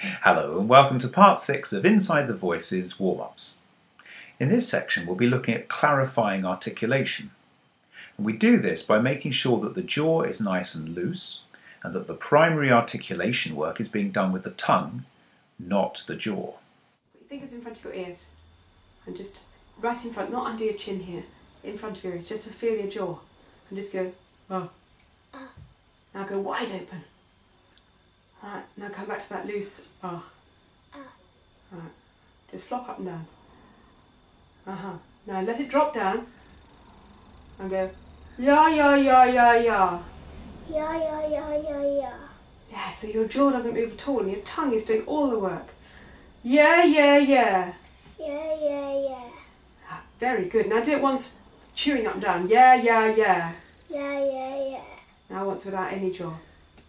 Hello and welcome to part 6 of Inside the Voice's warm-ups. In this section we'll be looking at clarifying articulation. And we do this by making sure that the jaw is nice and loose and that the primary articulation work is being done with the tongue, not the jaw. Put your fingers in front of your ears and just right in front, not under your chin here, in front of your ears, just to feel your jaw. And just go, oh. Now go wide open. Alright, now come back to that loose, oh. Alright, just flop up and down. Uh-huh. Now let it drop down and go, yeah, yeah, yeah, yeah, yeah. Yeah, yeah, yeah, yeah, yeah. Yeah, so your jaw doesn't move at all and your tongue is doing all the work. Yeah, yeah, yeah. Yeah, yeah, yeah. Ah, very good. Now do it once, chewing up and down. Yeah, yeah, yeah. Yeah, yeah, yeah. Now once without any jaw.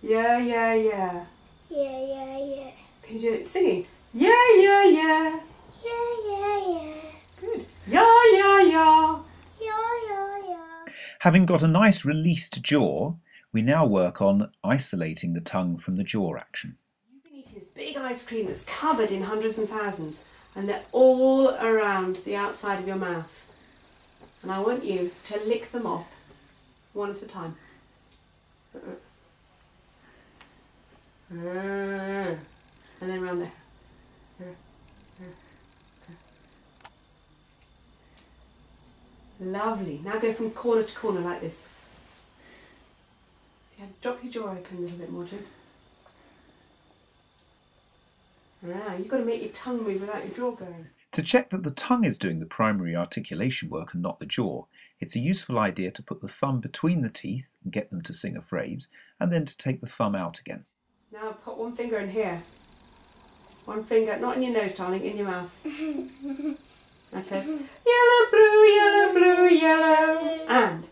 Yeah, yeah, yeah. Yeah, yeah, yeah. Can you do it singing? Yeah, yeah, yeah. Yeah, yeah, yeah. Good. Yeah, yeah, yeah. Yeah, yeah, yeah. Having got a nice released jaw, we now work on isolating the tongue from the jaw action. You've been eating this big ice cream that's covered in hundreds and thousands, and they're all around the outside of your mouth. And I want you to lick them off one at a time. And then round there. Lovely. Now go from corner to corner like this. Yeah, drop your jaw open a little bit more, Jim. Ah, you've got to make your tongue move without your jaw going. To check that the tongue is doing the primary articulation work and not the jaw, it's a useful idea to put the thumb between the teeth and get them to sing a phrase, and then to take the thumb out again. Now put one finger in here. One finger, not in your nose, darling, in your mouth. That's it. Yellow, blue, yellow, blue, yellow. And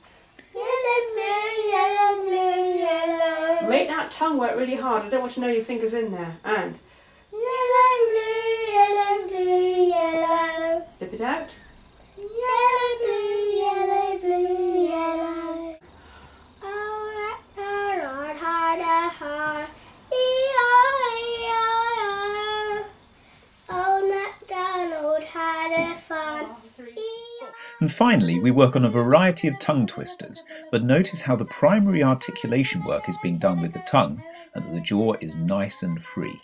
Yellow, blue, yellow, blue, yellow. make that tongue work really hard. I don't want to know your fingers in there. And Yellow, blue, yellow, blue, yellow. slip it out. Yellow, blue, yellow, blue, yellow. Oh, hard, hard, hard, And finally, we work on a variety of tongue twisters, but notice how the primary articulation work is being done with the tongue and that the jaw is nice and free.